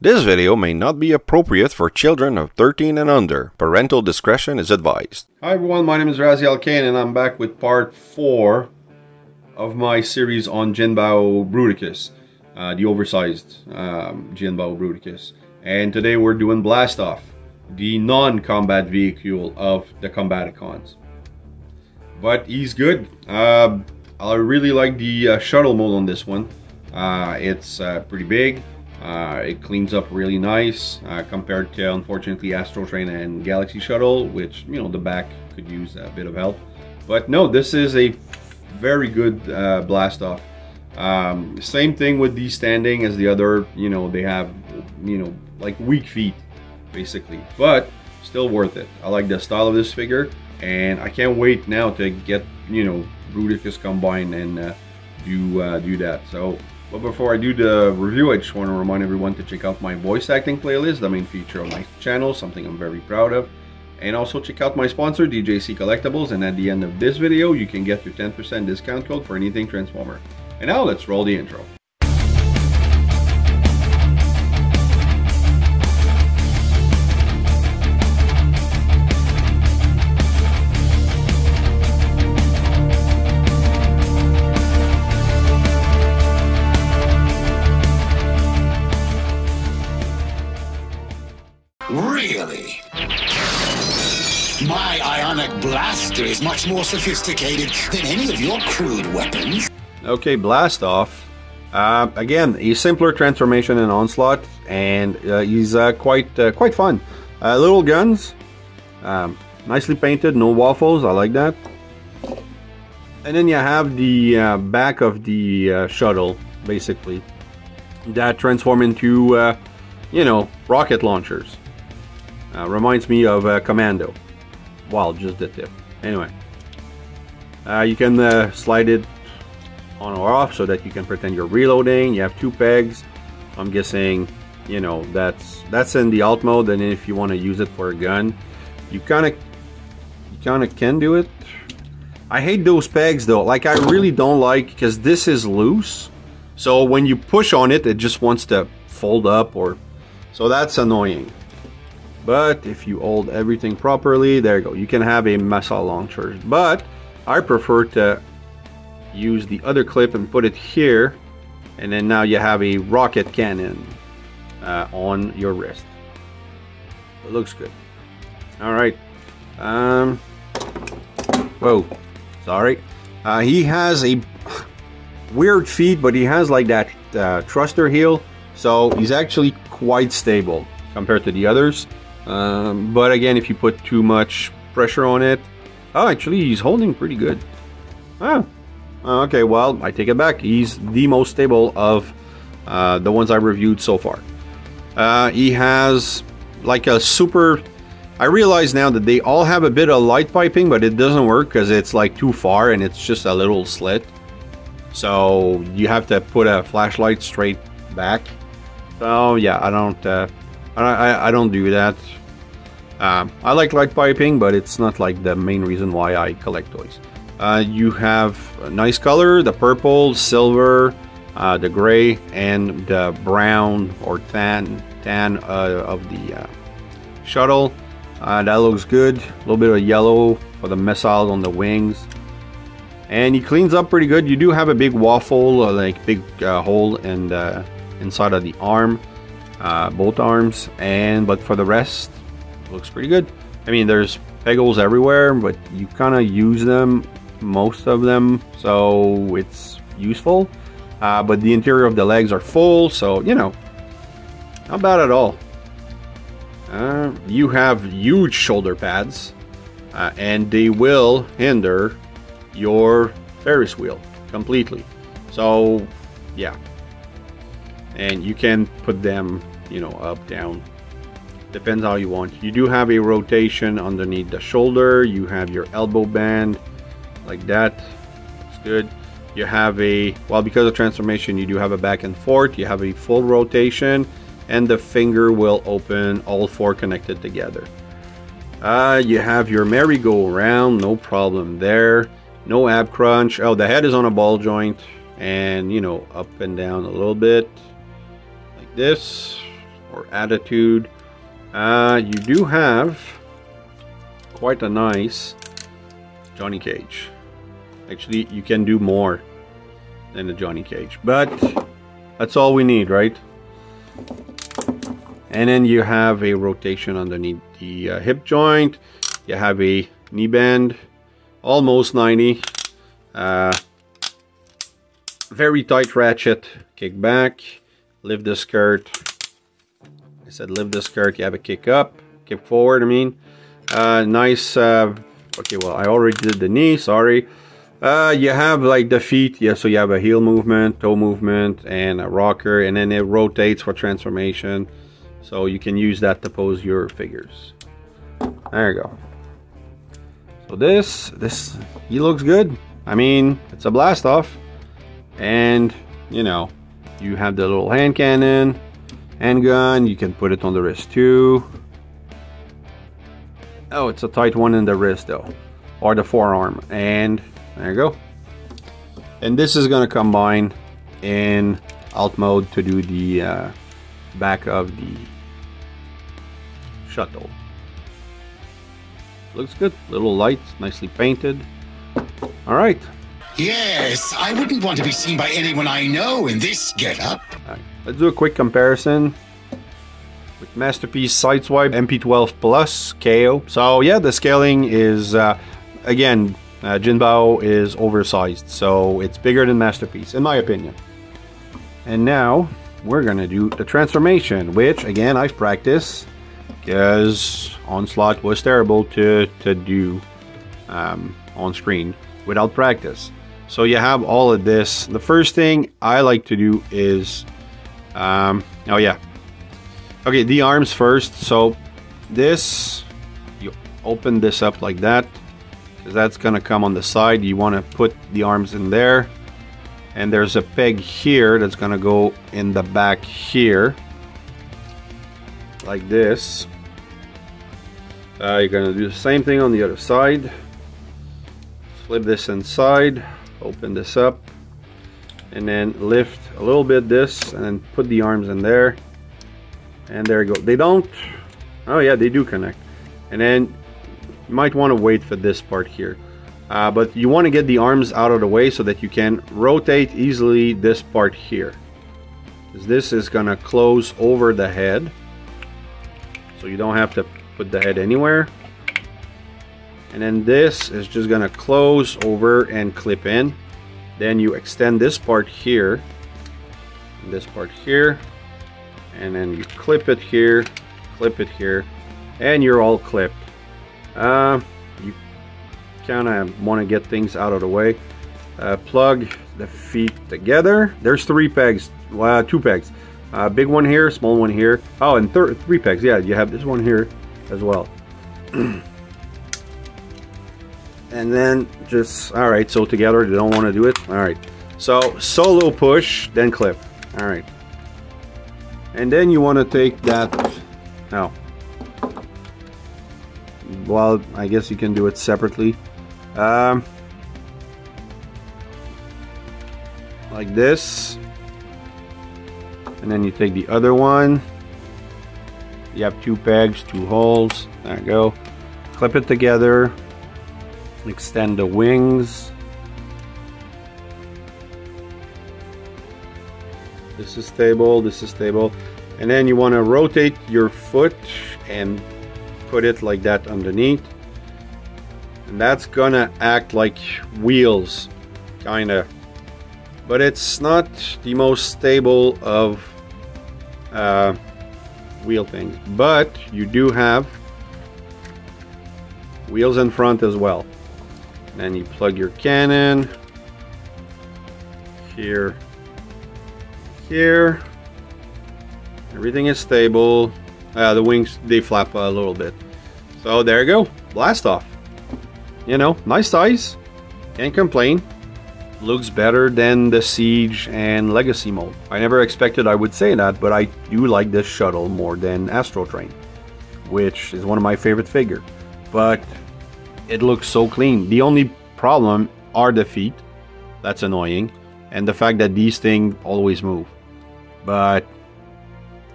This video may not be appropriate for children of 13 and under. Parental discretion is advised. Hi everyone, my name is Razyel Kayne and I'm back with part 4 of my series on Jinbao Bruticus, uh, the oversized um, Jinbao Bruticus. And today we're doing Blastoff, the non-combat vehicle of the Combaticons. But he's good. Uh, I really like the uh, shuttle mode on this one. Uh, it's uh, pretty big. Uh, it cleans up really nice uh, compared to, unfortunately, Astrotrain and Galaxy Shuttle, which, you know, the back could use a bit of help. But no, this is a very good uh, blast off. Um, same thing with the standing as the other, you know, they have, you know, like weak feet, basically. But still worth it. I like the style of this figure, and I can't wait now to get, you know, Bruticus combined and uh, do, uh, do that. So but before I do the review, I just want to remind everyone to check out my voice acting playlist, the main feature of my channel, something I'm very proud of. And also check out my sponsor, DJC Collectibles, and at the end of this video, you can get your 10% discount code for anything Transformer. And now let's roll the intro. More sophisticated than any of your crude weapons. Okay, blast off. Uh, again, a simpler transformation in Onslaught, and uh, he's uh, quite uh, quite fun. Uh, little guns, um, nicely painted, no waffles. I like that. And then you have the uh, back of the shuttle, basically, that transform into, you know, rocket launchers. Reminds me of Commando. Well, just the tip. Anyway. Uh, you can uh, slide it on or off so that you can pretend you're reloading. You have two pegs. I'm guessing, you know, that's that's in the alt mode. And if you want to use it for a gun, you kind of you kind of can do it. I hate those pegs though. Like I really don't like because this is loose. So when you push on it, it just wants to fold up or so that's annoying. But if you hold everything properly, there you go. You can have a missile launcher. But I prefer to use the other clip and put it here. And then now you have a rocket cannon uh, on your wrist. It looks good. All right. Um, whoa, sorry. Uh, he has a weird feet, but he has like that uh, thruster heel. So he's actually quite stable compared to the others. Um, but again, if you put too much pressure on it... Oh, actually, he's holding pretty good. Oh, okay, well, I take it back. He's the most stable of uh, the ones I reviewed so far. Uh, he has like a super... I realize now that they all have a bit of light piping, but it doesn't work because it's like too far and it's just a little slit. So you have to put a flashlight straight back. So yeah, I don't... Uh, I, I, I don't do that. Uh, I like light piping, but it's not like the main reason why I collect toys. Uh, you have a nice color, the purple, silver, uh, the gray, and the brown or tan tan uh, of the uh, shuttle. Uh, that looks good. A little bit of yellow for the missiles on the wings. And he cleans up pretty good. You do have a big waffle, like big hole in the inside of the arm uh, both arms and but for the rest looks pretty good. I mean there's pegholes everywhere but you kind of use them most of them so it's useful. Uh, but the interior of the legs are full so you know not bad at all. Uh, you have huge shoulder pads uh, and they will hinder your Ferris wheel completely. So yeah. And you can put them you know, up, down. Depends how you want. You do have a rotation underneath the shoulder. You have your elbow band like that. Looks good. You have a, well, because of transformation, you do have a back and forth. You have a full rotation and the finger will open all four connected together. Uh, you have your merry-go-round, no problem there. No ab crunch. Oh, the head is on a ball joint and, you know, up and down a little bit like this or attitude. Uh, you do have quite a nice Johnny Cage. Actually, you can do more than the Johnny Cage, but that's all we need, right? And then you have a rotation underneath the uh, hip joint. You have a knee bend, almost 90. Uh, very tight ratchet, kick back, lift the skirt. Said live this skirt, you have a kick up, kick forward, I mean. Uh, nice, uh, okay, well, I already did the knee, sorry. Uh, you have like the feet, yeah, so you have a heel movement, toe movement, and a rocker, and then it rotates for transformation. So you can use that to pose your figures. There you go. So this, this, he looks good. I mean, it's a blast off. And, you know, you have the little hand cannon, handgun, you can put it on the wrist too. Oh, it's a tight one in the wrist though, or the forearm. And there you go. And this is gonna combine in alt mode to do the uh, back of the shuttle. Looks good, little lights, nicely painted. All right, Yes, I wouldn't want to be seen by anyone I know in this getup. Alright, let's do a quick comparison with Masterpiece Sideswipe MP12 Plus KO. So yeah, the scaling is uh, again uh, Jinbao is oversized, so it's bigger than Masterpiece in my opinion. And now we're gonna do the transformation, which again I've practiced because Onslaught was terrible to to do um, on screen without practice. So you have all of this. The first thing I like to do is, um, oh yeah, okay, the arms first. So this, you open this up like that, because that's gonna come on the side. You want to put the arms in there, and there's a peg here that's gonna go in the back here, like this. Uh, you're gonna do the same thing on the other side. Flip this inside open this up and then lift a little bit this and then put the arms in there and there you go. They don't oh yeah they do connect. And then you might want to wait for this part here. Uh, but you want to get the arms out of the way so that you can rotate easily this part here. This is gonna close over the head so you don't have to put the head anywhere and then this is just gonna close over and clip in. Then you extend this part here this part here and then you clip it here clip it here and you're all clipped. Uh, you kind of want to get things out of the way. Uh, plug the feet together. There's three pegs well two pegs. Uh, big one here small one here. Oh and three pegs yeah you have this one here as well and then just all right so together they don't want to do it? All right. So solo push then clip. All right. And then you want to take that now. Well I guess you can do it separately. Um, like this. And then you take the other one. You have two pegs two holes. There you go. Clip it together extend the wings. This is stable this is stable. And then you want to rotate your foot and put it like that underneath. And that's gonna act like wheels kinda. But it's not the most stable of uh, wheel things. But you do have wheels in front as well then you plug your cannon here, here. Everything is stable. Uh, the wings, they flap a little bit. So there you go, blast off. You know, nice size, can't complain. Looks better than the Siege and Legacy mode. I never expected I would say that, but I do like this shuttle more than Astrotrain, which is one of my favorite figure. But it looks so clean. The only problem are the feet. That's annoying. And the fact that these things always move. But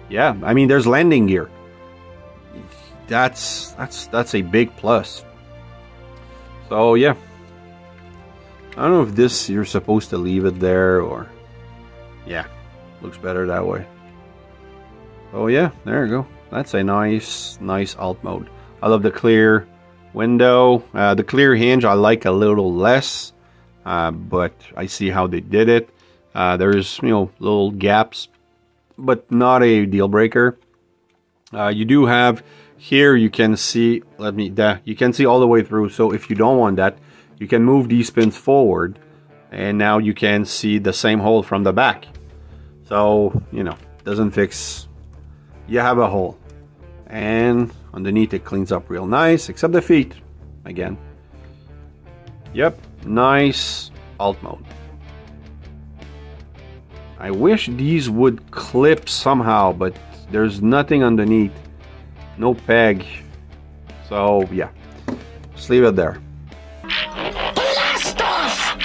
yeah, I mean, there's landing gear. That's that's that's a big plus. So yeah, I don't know if this you're supposed to leave it there or yeah, looks better that way. Oh yeah, there you go. That's a nice nice alt mode. I love the clear window. Uh, the clear hinge I like a little less, uh, but I see how they did it. Uh, there's you know little gaps, but not a deal breaker. Uh, you do have here you can see let me that you can see all the way through so if you don't want that you can move these pins forward and now you can see the same hole from the back so you know doesn't fix you have a hole and underneath it cleans up real nice except the feet again. Yep nice alt mode. I wish these would clip somehow but there's nothing underneath. No peg. So yeah. Just leave it there.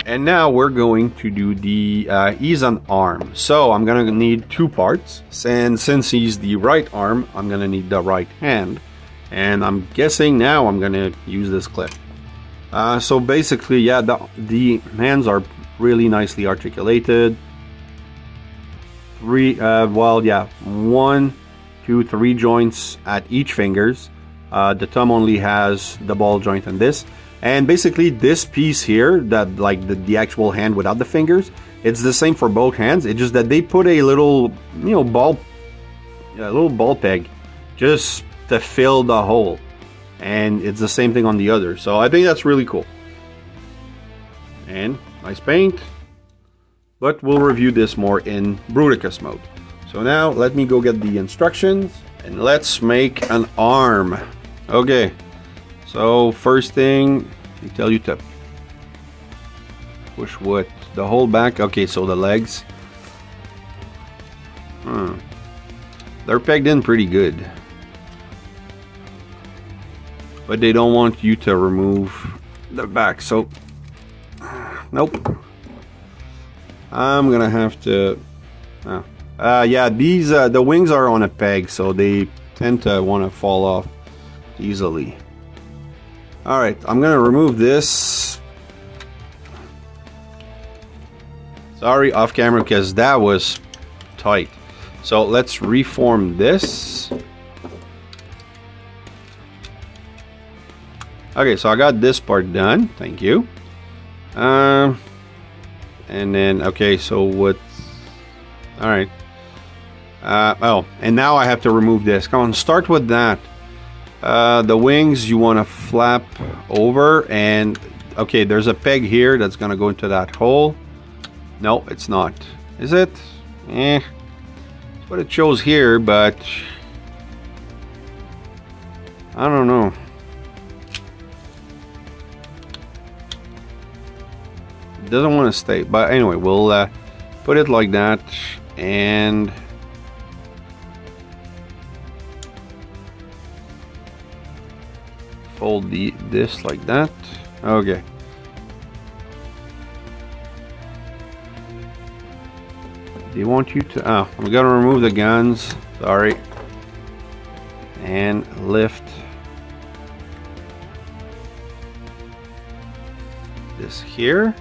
And now we're going to do the uh, an arm. So I'm gonna need two parts. And since he's the right arm I'm gonna need the right hand and I'm guessing now I'm gonna use this clip. Uh, so basically yeah the, the hands are really nicely articulated. Three uh, well yeah one two three joints at each fingers. Uh, the thumb only has the ball joint and this. And basically this piece here that like the, the actual hand without the fingers it's the same for both hands. It's just that they put a little you know ball a little ball peg just to fill the hole and it's the same thing on the other so i think that's really cool and nice paint but we'll review this more in Bruticus mode. So now let me go get the instructions and let's make an arm. Okay, so first thing, they tell you to push what? The whole back? Okay, so the legs. Hmm. They're pegged in pretty good. But they don't want you to remove the back, so nope. I'm gonna have to. Oh. Uh, yeah, these uh, the wings are on a peg, so they tend to want to fall off easily. All right, I'm gonna remove this. Sorry, off camera because that was tight. So let's reform this. Okay, so I got this part done. Thank you. Um and then okay so what? All right. Uh, oh and now I have to remove this. Come on start with that. Uh, the wings you want to flap over and okay there's a peg here that's gonna go into that hole. No it's not. Is it? Eh. What it shows here but I don't know doesn't want to stay but anyway we'll uh, put it like that and fold the this like that. Okay. They want you to oh I'm gonna remove the guns sorry and lift this here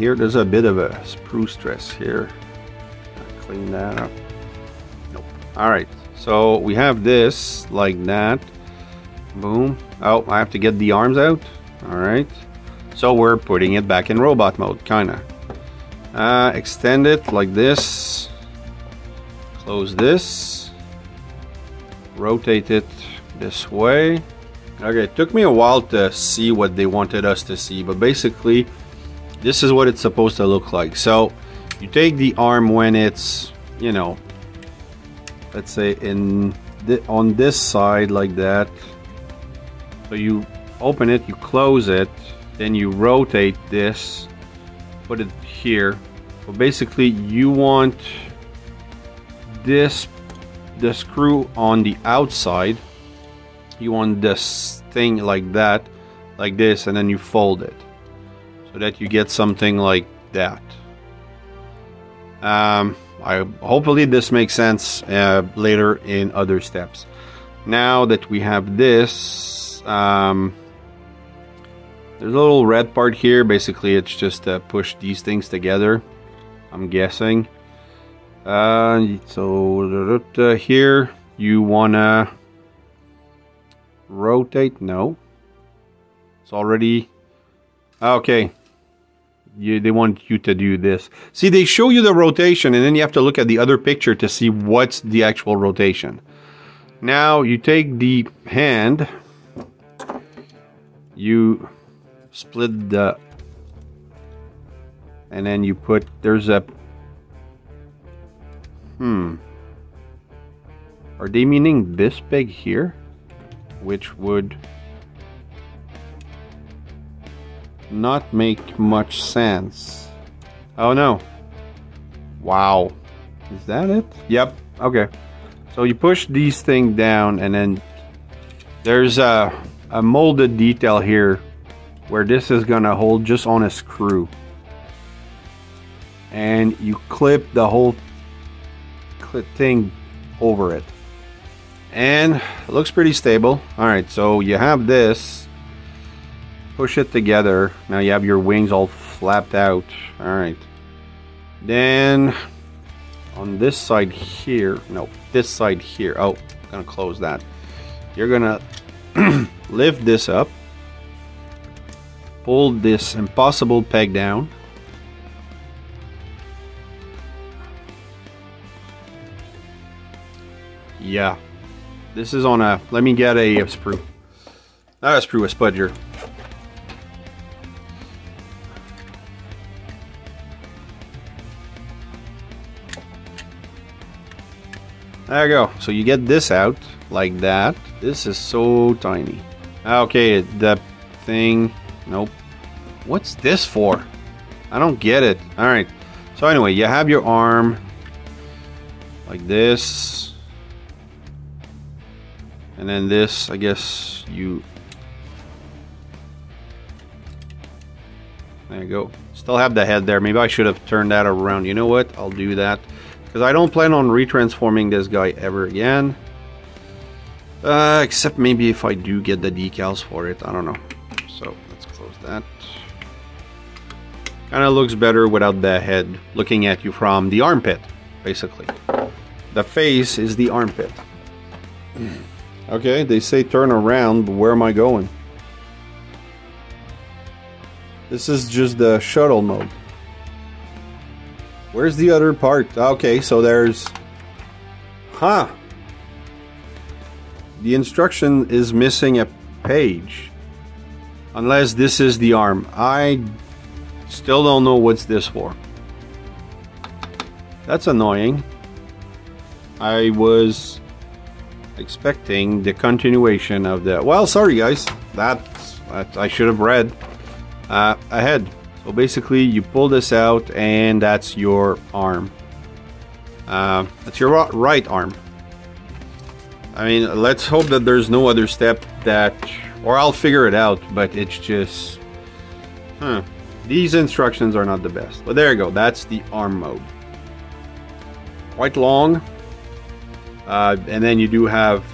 here. There's a bit of a spruce stress here. Clean that up. Nope. All right. So we have this like that. Boom. Oh I have to get the arms out. All right. So we're putting it back in robot mode kinda. Uh, extend it like this. Close this. Rotate it this way. Okay it took me a while to see what they wanted us to see but basically this is what it's supposed to look like. So you take the arm when it's you know let's say in th on this side like that. So you open it you close it then you rotate this put it here. But basically you want this the screw on the outside. You want this thing like that like this and then you fold it so that you get something like that Um, I hopefully this makes sense uh, later in other steps. Now that we have this, um, there's a little red part here. Basically, it's just to push these things together. I'm guessing. Uh, so uh, here you wanna rotate. No, it's already okay you, they want you to do this. See, they show you the rotation, and then you have to look at the other picture to see what's the actual rotation. Now, you take the hand, you split the, and then you put, there's a, hmm, are they meaning this big here? Which would not make much sense. Oh no. Wow. Is that it? Yep. Okay. So you push these things down and then there's a, a molded detail here where this is going to hold just on a screw. And you clip the whole thing over it. And it looks pretty stable. Alright, so you have this push it together. Now you have your wings all flapped out. All right. Then on this side here, no, this side here. Oh, I'm gonna close that. You're gonna lift this up, pull this impossible peg down. Yeah, this is on a. Let me get a, a sprue. Not a sprue, a spudger. There you go. So you get this out like that. This is so tiny. Okay, the thing. Nope. What's this for? I don't get it. Alright. So anyway, you have your arm like this. And then this, I guess you... There you go. Still have the head there. Maybe I should have turned that around. You know what? I'll do that. Because I don't plan on retransforming this guy ever again. Uh, except maybe if I do get the decals for it. I don't know. So, let's close that. Kind of looks better without the head looking at you from the armpit, basically. The face is the armpit. Okay, they say turn around, but where am I going? This is just the shuttle mode. Where's the other part? Okay, so there's... Huh. The instruction is missing a page. Unless this is the arm. I still don't know what's this for. That's annoying. I was expecting the continuation of the... Well, sorry guys. That's... that I should have read uh, ahead. So basically you pull this out and that's your arm. Uh, that's your right arm. I mean, let's hope that there's no other step that, or I'll figure it out, but it's just, huh. These instructions are not the best. But there you go, that's the arm mode. Quite long. Uh, and then you do have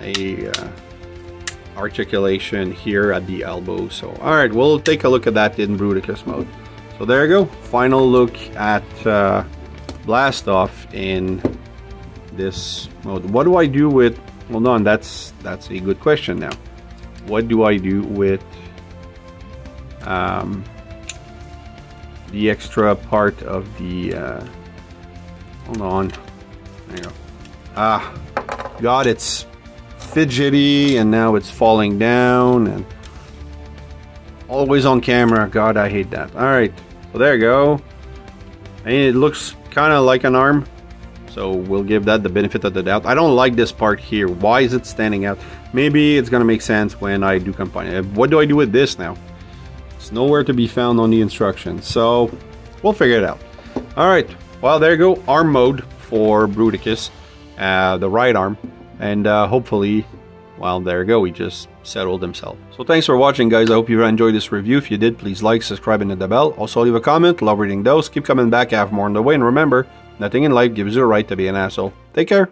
a uh, articulation here at the elbow. So, all right, we'll take a look at that in Bruticus mode. So there you go. Final look at uh, Blast Off in this mode. What do I do with? Hold on, that's that's a good question now. What do I do with um, the extra part of the? Uh, hold on. There you go. Ah, God, it's fidgety and now it's falling down and always on camera. God, I hate that. All right, so there you go. And it looks kind of like an arm. So we'll give that the benefit of the doubt. I don't like this part here. Why is it standing out? Maybe it's to make sense when I do combine it. What do I do with this now? It's nowhere to be found on the instructions. So we'll figure it out. All right. Well, there you go. Arm mode for Bruticus. Uh, the right arm and uh, hopefully well there you go he just settled himself. So thanks for watching guys. I hope you enjoyed this review. If you did please like subscribe and hit the bell. Also leave a comment. Love reading those. Keep coming back. I have more on the way. And remember nothing in life gives you a right to be an asshole. Take care.